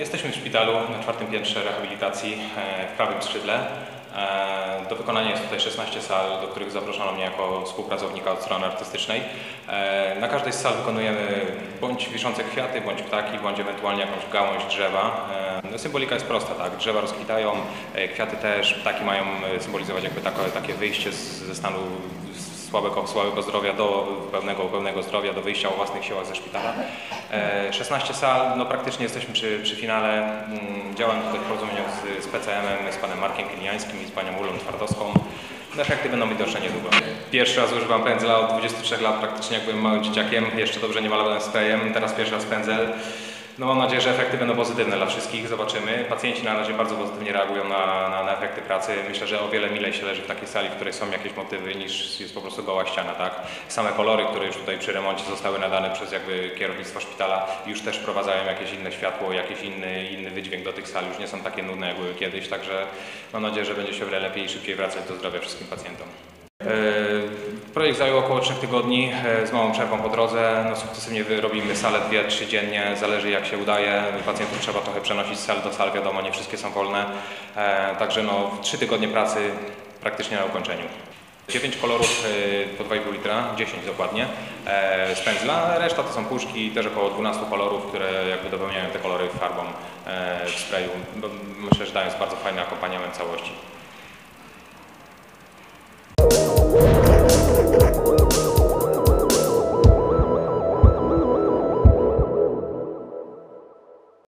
Jesteśmy w szpitalu na czwartym piętrze rehabilitacji e, w prawym skrzydle. E, Do wykonania jest tutaj 16 sal, do których zaproszono mnie jako współpracownika od strony artystycznej. E, Na każdej z sal wykonujemy bądź wiszące kwiaty, bądź ptaki, bądź ewentualnie jakąś gałąź drzewa. No, symbolika jest prosta, tak? Drzewa rozkwitają, kwiaty też, ptaki mają symbolizować jakby takie, takie wyjście ze stanu słabego, słabego zdrowia do pełnego, pełnego zdrowia, do wyjścia o własnych siłach ze szpitala. E, 16 sal, no praktycznie jesteśmy przy, przy finale. Mm, Działam tutaj w porozumieniu z, z PCM-em, z panem Markiem Kiliańskim i z panią Ulą Twardowską. Efekty będą widoczne niedługo. Pierwszy raz używam pędzla od 23 lat, praktycznie jak byłem małym dzieciakiem. Jeszcze dobrze nie malowałem sprayem, teraz pierwszy raz pędzel. No mam nadzieję, że efekty będą pozytywne dla wszystkich, zobaczymy. Pacjenci na razie bardzo pozytywnie reagują na, na, na efekty pracy. Myślę, że o wiele milej się leży w takiej sali, w której są jakieś motywy niż jest po prostu goła ściana, tak? Same kolory, które już tutaj przy remoncie zostały nadane przez jakby kierownictwo szpitala już też wprowadzają jakieś inne światło, jakiś inny, inny wydźwięk do tych sal, już nie są takie nudne jak były kiedyś, także mam nadzieję, że będzie się o wiele lepiej i szybciej wracać do zdrowia wszystkim pacjentom. Projekt zajął około 3 tygodni e, z małą przerwą po drodze. No, sukcesywnie robimy salę 2-3 dziennie, zależy jak się udaje. Pacjentów trzeba trochę przenosić z sal do sal, wiadomo, nie wszystkie są wolne. E, Także no, 3 tygodnie pracy praktycznie na ukończeniu. 9 kolorów e, po 2,5 litra, 10 dokładnie, z pędzla. Reszta to są puszki, też około 12 kolorów, które jakby dopełniają te kolory farbą w sprayu. Myślę, że dają bardzo fajny akompaniament całości.